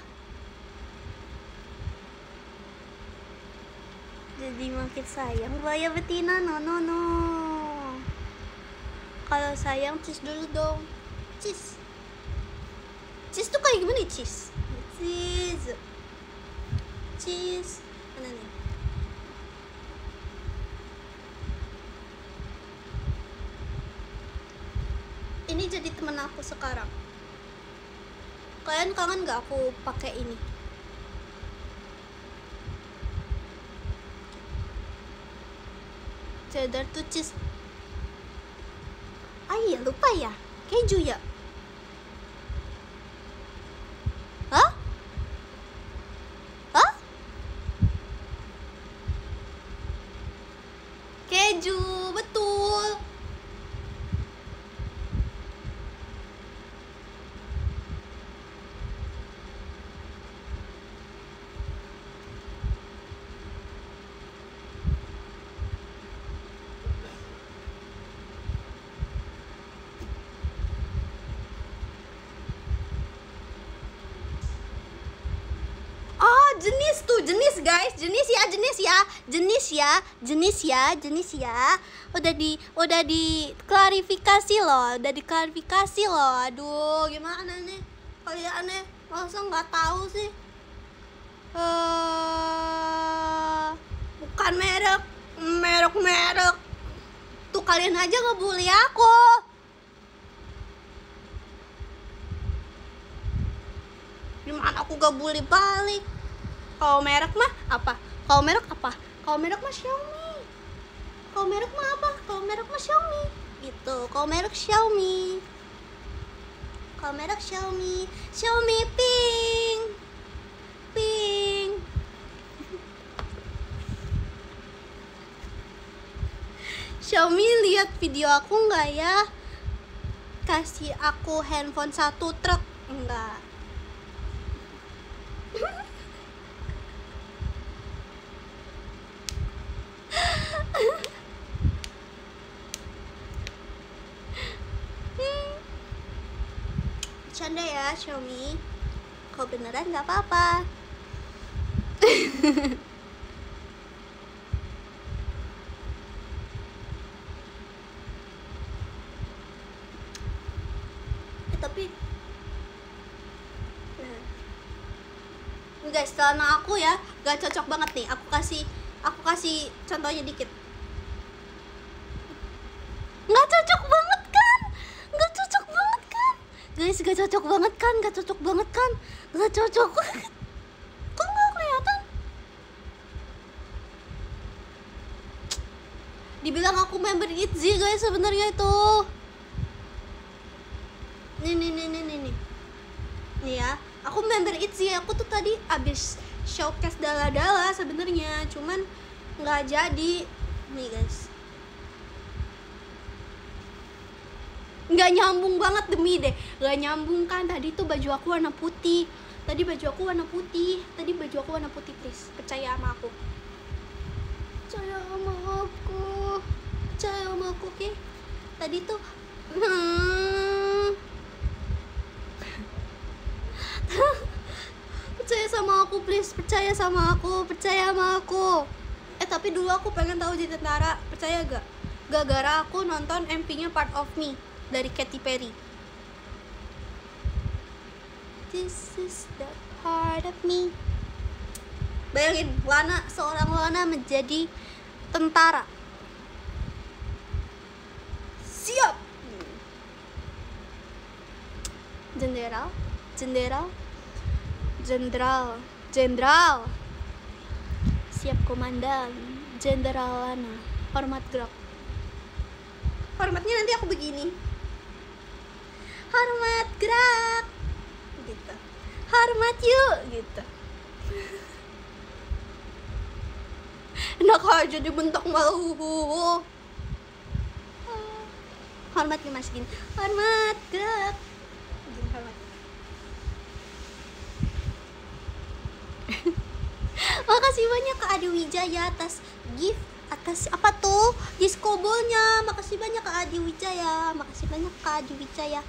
A: Jadi makin sayang buaya betina. No no no. Kalau sayang cheese dulu dong. Cheese cheese tuh kayak gimana cheese cheese cheese mana nih ini jadi temen aku sekarang. Kalian kangen gak aku pakai ini? Cheddar tuh cheese. Ah iya lupa ya. Keju ya? Hah? Hah? Keju, betul. jenis guys jenis ya jenis ya jenis ya jenis ya jenis ya. Udah di udah di klarifikasi loh udah diklarifikasi loh. Aduh gimana nih? Nih masa nggak tahu sih? Uh, bukan merek merek merek tuh kalian aja ngebully aku. Gimana aku gak bully balik kalau merek mah apa? Kalau merek apa? Kalau merek mah Xiaomi. Kalau merek mah apa? Kalau merek mah Xiaomi. Gitu. Kalau merek Xiaomi. Kalau merek Xiaomi. Xiaomi pink pink Xiaomi lihat video aku nggak ya? Kasih aku handphone satu truk. Enggak Canda ya Xiaomi. Kau beneran gak apa-apa. Eh, nah. guys celana aku ya gak cocok banget nih. Aku kasih aku kasih contohnya dikit nggak cocok banget kan nggak cocok banget kan guys gak cocok banget kan gak cocok banget kan? Gak cocok. Kok nggak kelihatan? Dibilang aku member Itzy guys sebenarnya itu. Nih nih nih nih nih nih. Nih ya aku member Itzy. Aku tuh tadi abis showcase dala-dala sebenarnya. Cuman nggak jadi. Nih guys nggak nyambung banget demi deh. Nggak nyambung kan? Tadi tuh baju aku warna putih. Tadi baju aku warna putih. Tadi baju aku warna putih please. Percaya sama aku. Percaya sama aku. Percaya sama aku oke? Okay? tadi tuh hmm. percaya sama aku please. Percaya sama aku. Percaya sama aku. Eh tapi dulu aku pengen tahu jadi tentara. Percaya gak? Gara-gara aku nonton MP-nya Part of Me dari Katy Perry. This is the part of me. Bayangin, Lana, seorang Lana menjadi tentara. Siap! Jenderal Jenderal Jenderal Jenderal. Siap komandan Jenderal Lana. Hormat gerak Hormatnya nanti aku begini hormat gerak. Gitu. Hormat yuk gitu. Enak aja dibentak malu hormat nih mas gini hormat gerak. Gini hormat. Makasih banyak ke Adi Wijaya atas gift atas apa tuh? Disco ballnya makasih banyak ke Adi Wijaya. Makasih banyak ke Adi Wijaya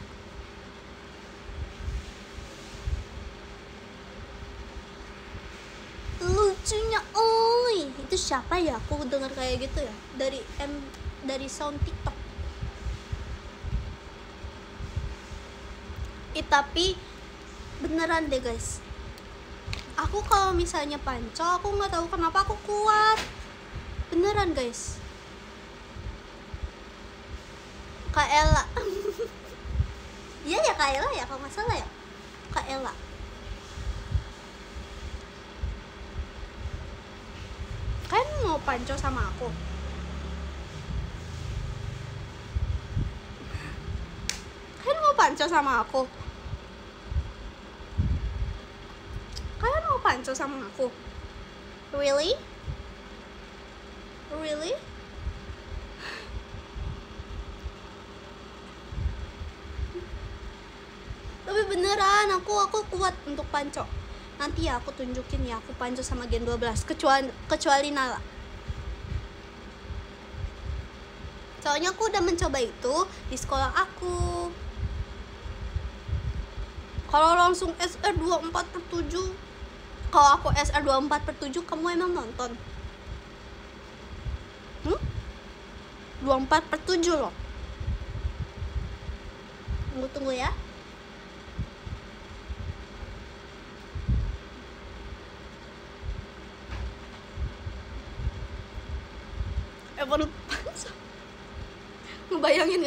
A: lucunya oi. Itu siapa ya? Aku dengar kayak gitu ya. Dari M dari sound TikTok. Eh, tapi beneran deh guys. Aku kalau misalnya panco aku nggak tahu kenapa aku kuat. Beneran guys. Kak Ella iya ya Kak Ella ya kalau nggak salah ya. Kak Ella kan mau panco sama aku. Kan mau panco sama aku? Kalian mau panco sama aku? Really? Really? Tapi beneran aku aku kuat untuk panco. Nanti ya aku tunjukin ya aku panco sama Gen 12 kecuali kecuali Nala soalnya aku udah mencoba itu di sekolah aku. Kalau langsung SR 24 per 7 kalau aku SR 24 per 7 kamu emang nonton? Hmm? 24 per 7 loh. Tunggu tunggu ya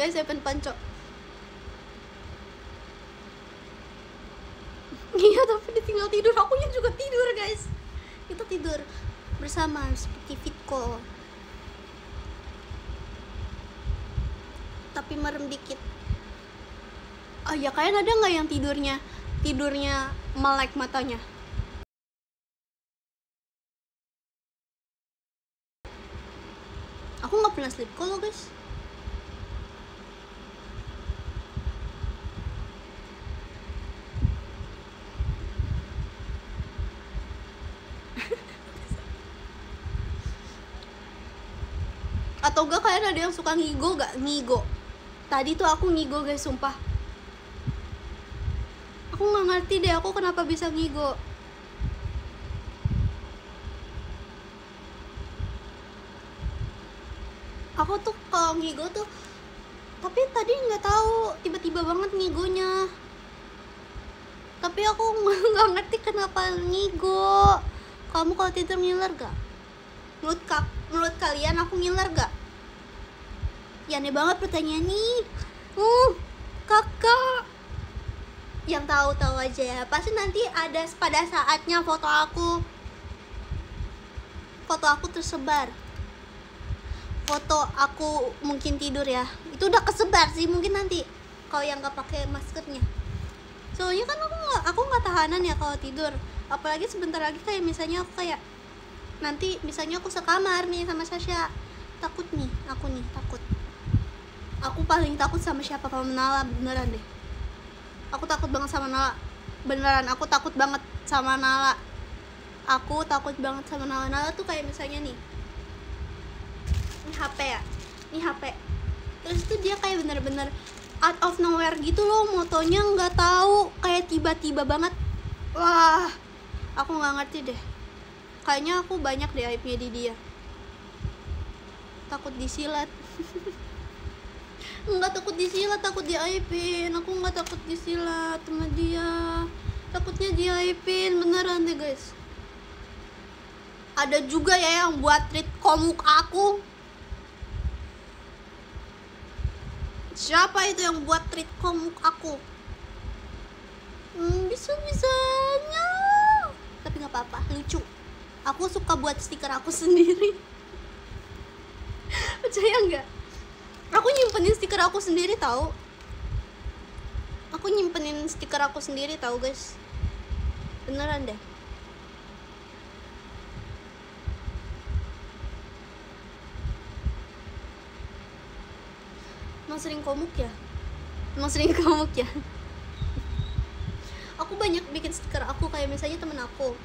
A: guys Evan Panco iya tapi ditinggal tidur. Aku juga tidur guys. Kita tidur bersama seperti Fitko tapi merem dikit. Oh ya kalian ada nggak yang tidurnya? Tidurnya melek matanya? Aku nggak pernah sleep call guys atau enggak kalian ada yang suka ngigo gak ngigo. Tadi tuh aku ngigo guys sumpah. Aku nggak ngerti deh aku kenapa bisa ngigo? Aku tuh kalau ngigo tuh tapi tadi nggak tahu tiba-tiba banget ngigonya. Tapi aku nggak ngerti kenapa ngigo. Kamu kalau tidur ngiler gak menurut kak menurut kalian aku ngiler gak ya aneh banget pertanyaan nih. Uh kakak. Yang tahu tahu aja ya pasti nanti ada pada saatnya foto aku. Foto aku tersebar. Foto aku mungkin tidur ya. Itu udah kesebar sih mungkin nanti kalau yang nggak pakai maskernya. Soalnya kan aku nggak aku nggak tahanan ya kalau tidur. Apalagi sebentar lagi kayak misalnya aku kayak nanti misalnya aku sekamar nih sama Sasha. Takut nih aku nih takut aku paling takut sama siapa kalau Nala beneran deh. Aku takut banget sama Nala. Beneran aku takut banget sama Nala. Aku takut banget sama Nala. Nala tuh kayak misalnya nih ini HP ya? Ini HP terus tuh dia kayak bener-bener out of nowhere gitu loh. Motonya nggak tahu. Kayak tiba-tiba banget. Wah aku nggak ngerti deh. Kayaknya aku banyak deh aibnya di dia. Takut disilat nggak takut disilat takut diaibin aku nggak takut disilat sama dia. Takutnya diaibin beneran deh guys. Ada juga ya yang buat treat komuk aku. Siapa itu yang buat treat komuk aku? Hmm, bisa bisanya tapi nggak apa-apa lucu. Aku suka buat stiker aku sendiri. Percaya nggak aku nyimpenin stiker aku sendiri tahu aku nyimpenin stiker aku sendiri tahu guys. Beneran deh. Emang sering komuk ya? Emang sering komuk ya? Aku banyak bikin stiker aku kayak misalnya temen aku.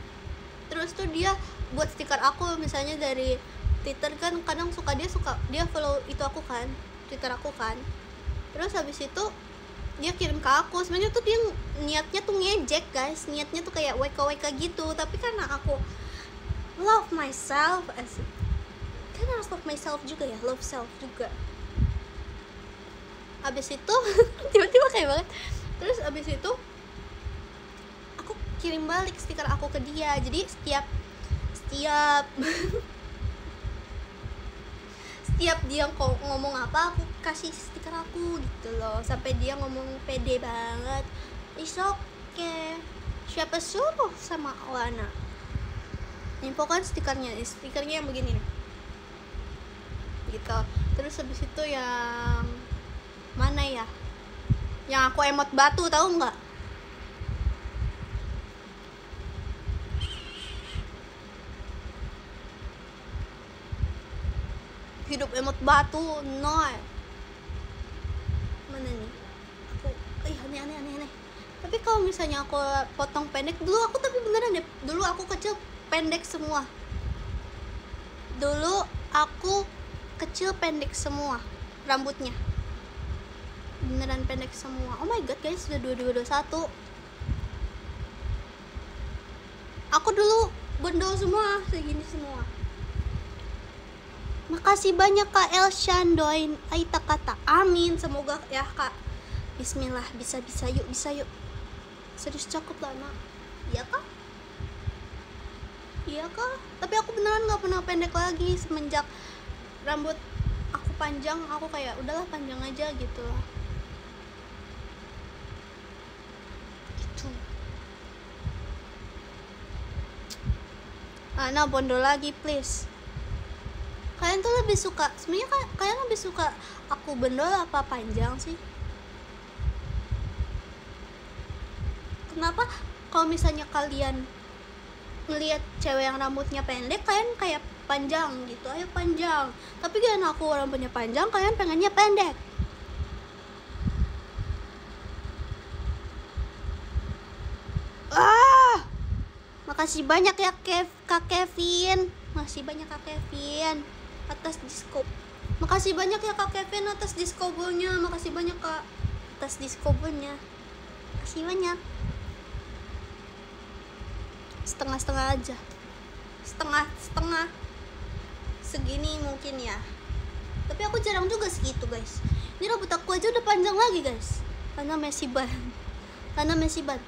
A: Terus tuh dia buat stiker aku misalnya dari Twitter kan kadang suka dia suka dia follow itu aku kan Twitter aku kan. Terus habis itu dia kirim ke aku. Sebenarnya tuh dia niatnya tuh ngejek guys. Niatnya tuh kayak wk wk gitu. Tapi karena aku love myself as kan harus love myself juga ya. Love self juga. Abis itu tiba-tiba kayak banget. Terus abis itu aku kirim balik stiker aku ke dia. Jadi setiap setiap setiap dia ngomong apa aku kasih stiker aku gitu loh. Sampai dia ngomong pede banget. Is okay. Siapa suruh sama Wana info kan stikernya stikernya yang begini nih. Gitu. Terus habis itu yang mana ya? Yang aku emot batu tahu nggak hidup emot batu no mana nih? Aku ih aneh aneh aneh aneh. Tapi kalau misalnya aku potong pendek dulu aku tapi beneran deh dulu aku kecil pendek semua. Dulu aku kecil pendek semua rambutnya. Beneran pendek semua. Oh my god guys sudah dua dua dua satu. Aku dulu bondol semua segini semua makasih banyak kak El Shandoin Aita kata amin. Semoga ya kak. Bismillah. Bisa bisa yuk bisa yuk. Serius cakep lah nak. Iya kak. Iya kak. Tapi aku beneran nggak pernah pendek lagi semenjak rambut aku panjang. Aku kayak udahlah panjang aja gitu. Lah gitu. Ana bondol lagi please kalian tuh lebih suka sebenarnya ka- kalian lebih suka aku bendol apa panjang sih? Kenapa kalau misalnya kalian ngelihat cewek yang rambutnya pendek kalian kayak panjang gitu ayo panjang. Tapi kalian aku rambutnya panjang kalian pengennya pendek. Ah! Makasih banyak ya Kev kak Kevin. Makasih banyak kak Kevin atas disco makasih banyak ya kak Kevin atas diskobonya. Makasih banyak kak atas diskobonya. Makasih banyak. Setengah-setengah aja. Setengah setengah. Segini mungkin ya. Tapi aku jarang juga segitu guys. Ini rambut aku aja udah panjang lagi guys. Karena Messi ban. Karena Messi ban.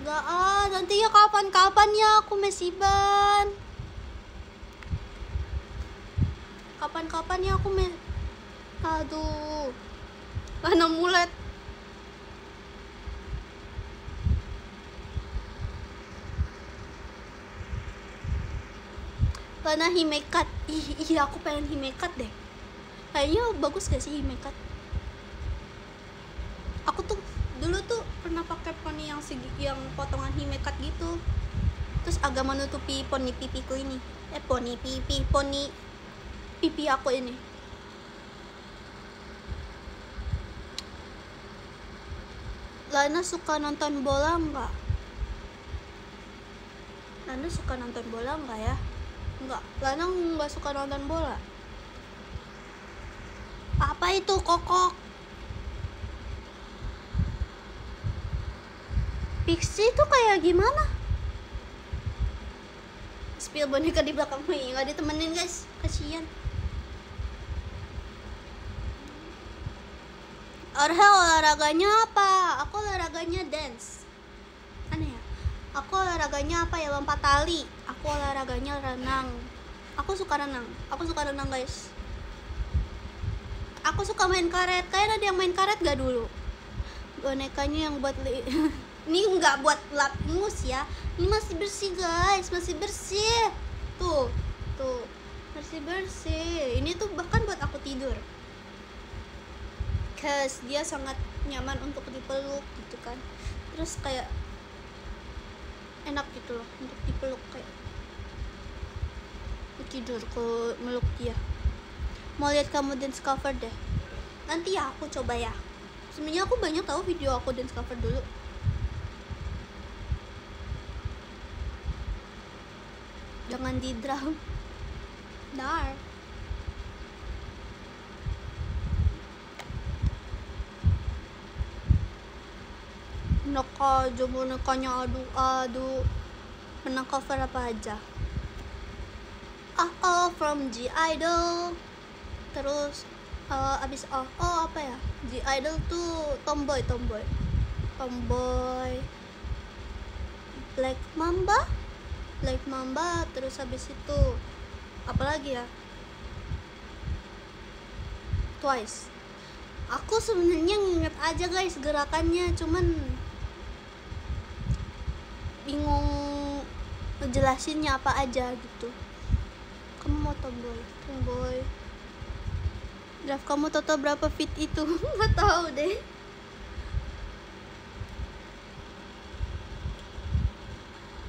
A: Enggak ah, nanti ya kapan-kapan ya aku Messi ban Kapan-kapan ya aku me Aduh Mana mulet Karena himekat Ih, iya aku pengen himekat deh. Kayaknya bagus gak sih himekat? Aku tuh dulu tuh pernah pakai poni yang segi yang potongan himekat gitu. Terus agak menutupi poni pipiku ini. Eh poni pipi poni pipi aku ini Lana suka nonton bola nggak? Lana suka nonton bola nggak ya? Nggak, Lana nggak suka nonton bola. Apa itu kokok? Pixie itu kayak gimana? Spill boneka di belakang Mei nggak ditemenin guys, kasihan. Orhe olahraganya apa? Aku olahraganya dance. Aneh ya? Aku olahraganya apa ya? Lompat tali. Aku olahraganya renang. Aku suka renang. Aku suka renang guys. Aku suka main karet. Kalian ada yang main karet gak dulu? Bonekanya yang buat li ini nggak buat lap mus ya ini masih bersih guys masih bersih tuh tuh masih bersih ini tuh bahkan buat aku tidur cause dia sangat nyaman untuk dipeluk gitu kan. Terus kayak enak gitu loh untuk dipeluk kayak aku tidur ke meluk dia. Mau lihat kamu dance cover deh. Nanti ya aku coba ya. Sebenarnya aku banyak tahu video aku dance cover dulu. Jangan di drum dar Naka aja bonekanya adu adu menang cover apa aja? Ah oh from G Idol. Terus uh, abis oh oh apa ya? G Idol tuh tomboy tomboy. Tomboy Black Mamba Black Mamba terus habis itu apa lagi ya? Twice. Aku sebenarnya nginget aja guys gerakannya cuman bingung ngejelasinnya apa aja gitu. Kamu mau tomboy? Tomboy. Draft kamu total berapa feet itu? Nggak tahu deh.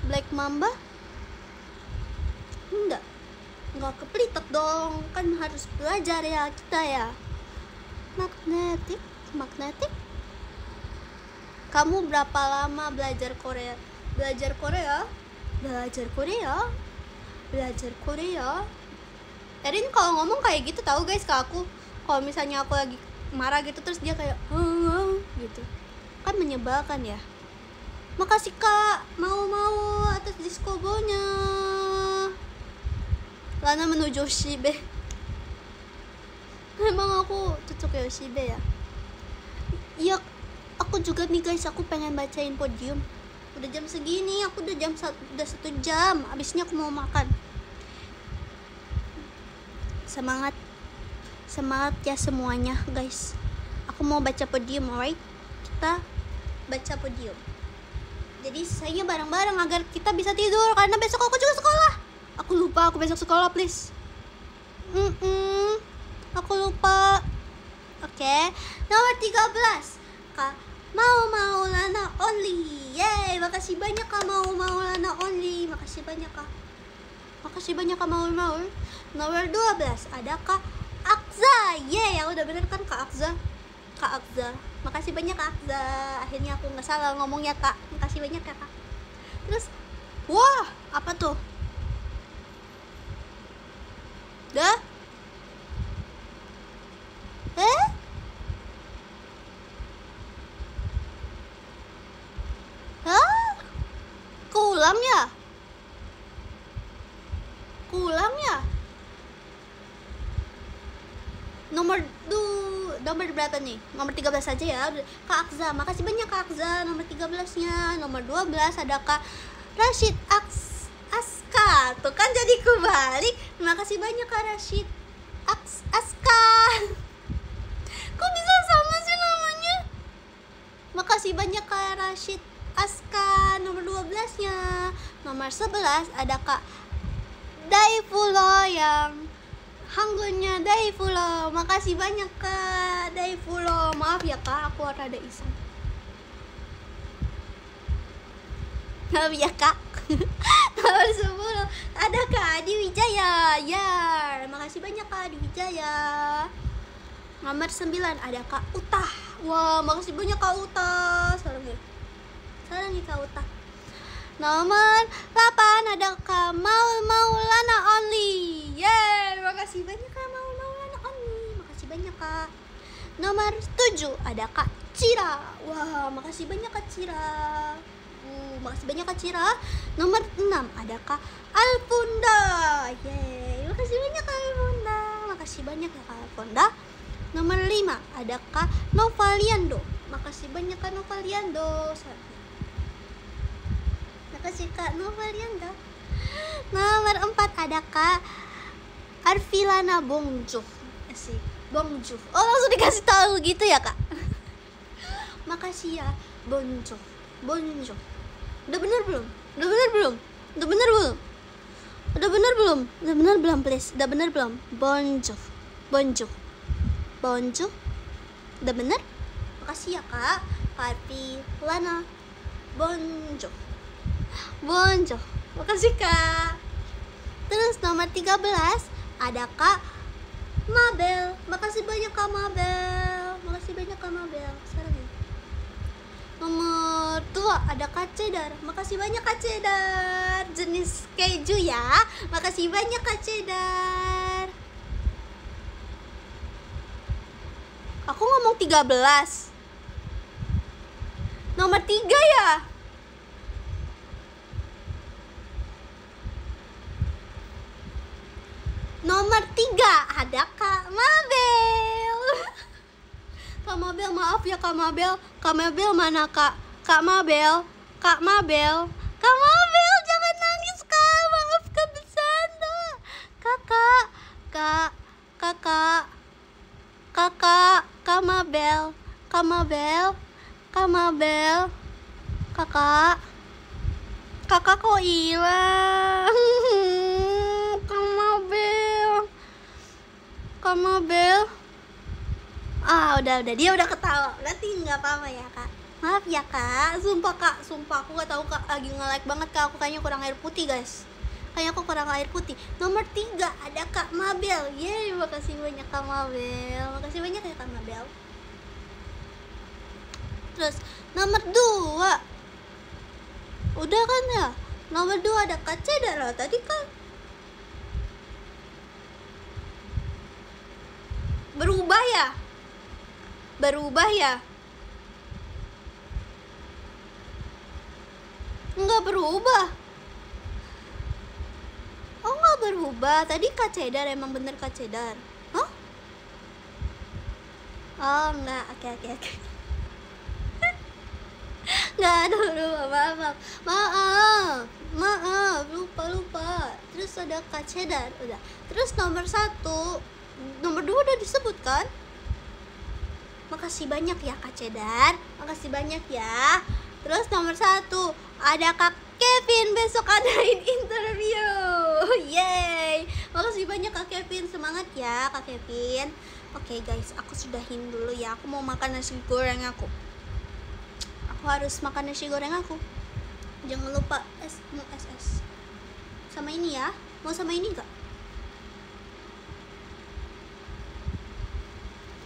A: Black Mamba? Enggak enggak kepelitek dong. Kan harus belajar ya kita ya. Magnetik? Magnetik? Kamu berapa lama belajar Korea belajar Korea. Belajar Korea. Belajar Korea. Erin kalau ngomong kayak gitu tahu guys ke aku. Kalau misalnya aku lagi marah gitu terus dia kayak gitu. Kan menyebalkan ya. Makasih kak. Mau mau atas diskobonya Lana menuju Shibe. Emang aku cocok ya Shibe ya? Iya aku juga nih guys aku pengen bacain podium udah jam segini aku udah jam satu udah satu jam abisnya aku mau makan. Semangat. Semangat ya semuanya guys. Aku mau baca podium alright? Kita baca podium. Jadi saya bareng-bareng agar kita bisa tidur karena besok aku juga sekolah. Aku lupa aku besok sekolah please. Mm -mm, aku lupa. Oke. Okay. nomor 13 kak mau mau lana only. Yay makasih banyak kak mau mau lana only. Makasih banyak kak. Makasih banyak kak mau mau nomor 12 ada kak Akza. Yay aku udah bener kan kak Akza? Kak Akza. Makasih banyak kak Akza. Akhirnya aku nggak salah ngomongnya kak. Makasih banyak ya kak. Terus wah apa tuh? Dah eh Hah? Keulang ya? Keulang ya? Nomor du nomor berapa nih? Nomor 13 saja ya. Kak Akza, makasih banyak Kak Akza. Nomor 13-nya. Nomor 12 ada Kak Rashid Aks Aska. Tuh kan jadi kebalik. Terima kasih banyak Kak Rashid Aks Aska. Kok bisa sama sih namanya? Makasih banyak Kak Rashid Aska nomor 12 nya nomor 11 ada kak Daifulo yang hanggunnya Daifulo. Makasih banyak kak Daifulo. Maaf ya kak aku rada iseng. Maaf ya kak. Nomor 10 ada kak Adi Wijaya. Ya makasih banyak kak Adi Wijaya. Nomor 9 ada kak Utah. Wah makasih banyak kak Utah. Salam ya kak Utah nomor 8 ada kak Maul Maulana Only? Yeay makasih banyak kak Maul Maulana Only makasih banyak kak. Nomor 7 ada kak Cira? Wah makasih banyak kak Cira. Uh, makasih banyak kak Cira. Nomor 6 ada kak Alfunda? Yeay makasih banyak kak Alfunda. Makasih banyak ya kak Alfunda. Nomor 5 ada kak Novaliando makasih banyak kak Novaliando makasih kak Novaliando nomor 4 ada kak Arvilana Bongjo asik Bongjo oh langsung dikasih tahu gitu ya kak? Makasih ya Bonjo Bonjo udah bener belum? Udah bener belum? Udah bener belum? Udah bener belum? Udah bener belum please? Udah bener belum? Bonjo Bonjo Bonjo udah bener? Makasih ya kak. Arvilana Bonjo Bonjo Makasih kak. Terus nomor 13 Ada kak Mabel. Makasih banyak kak Mabel. Makasih banyak kak Mabel. Sekarang ya. Nomor 2 ada kak Cedar. Makasih banyak kak Cedar. Jenis keju ya. Makasih banyak kak Cedar. Aku ngomong 13 Nomor 3 ya Nomor tiga ada Kak Mabel. Kak Mabel maaf ya Kak Mabel. Kak Mabel mana Kak? Kak Mabel. Kak Mabel. Kak Mabel jangan nangis Kak. Maaf Kak bercanda. Kakak. Kak. Kakak. Kakak. Kak Mabel. Kak Mabel. Kak Mabel. Kakak. Kakak kok hilang? Kak Mabel. Kak Mabel. Ah, udah udah dia udah ketawa. Berarti nggak apa-apa ya, Kak. Maaf ya, Kak. Sumpah, Kak. Sumpah aku nggak tahu Kak lagi nge-like banget Kak. Aku kayaknya kurang air putih, guys. Kayaknya aku kurang air putih. Nomor tiga ada Kak Mabel. Yeay, makasih banyak Kak Mabel. Makasih banyak ya Kak Mabel. Terus nomor dua Udah kan ya? Nomor dua ada Kak Cedar tadi kan berubah ya berubah ya nggak berubah berubah. Tadi Kak Cedar emang bener Kak Cedar. Hah? Oh, enggak. Oke, oke, oke. Enggak ada berubah. Maaf, maaf. Maaf. Maaf, lupa, lupa. Terus ada Kak Cedar. Udah. Terus nomor satu, nomor dua udah disebut kan? Makasih banyak ya Kak Cedar. Makasih banyak ya. Terus nomor satu ada Kak Kevin besok adain interview. Yeay. Makasih banyak Kak Kevin. Semangat ya Kak Kevin. Oke guys, aku sudahin dulu ya. Aku mau makan nasi goreng aku. Aku harus makan nasi goreng aku. Jangan lupa es mau es es. Sama ini ya. Mau sama ini gak?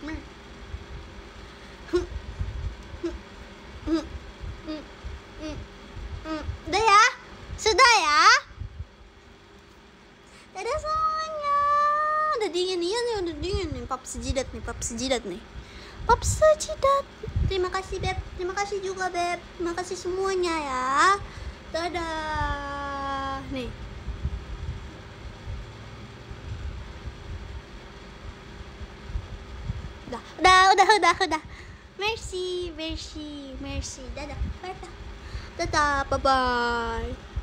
A: Hmm. Hmm. Hmm. Hmm. Hmm. Udah ya? Sudah ya? Dadah semuanya. Udah dingin iya nih, udah dingin nih. Pap sejidat nih, pap sejidat nih. Pap sejidat. Terima kasih Beb. Terima kasih juga Beb. Terima kasih semuanya ya. Dadah. Nih. Udah, udah, udah, udah, udah. Merci, merci, merci. Dada, bye-bye. Dada, bye-bye.